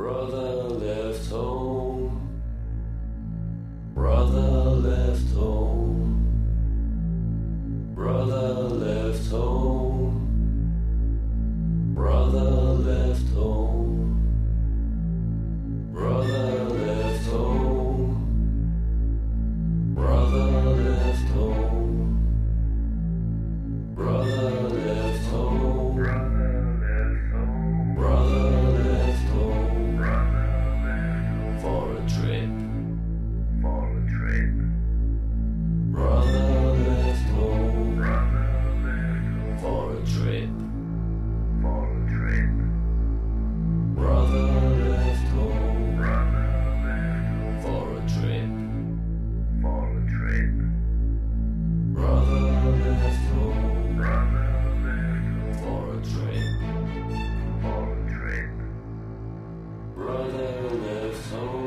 Brother left home. Brother left home. Brother left home. brother left so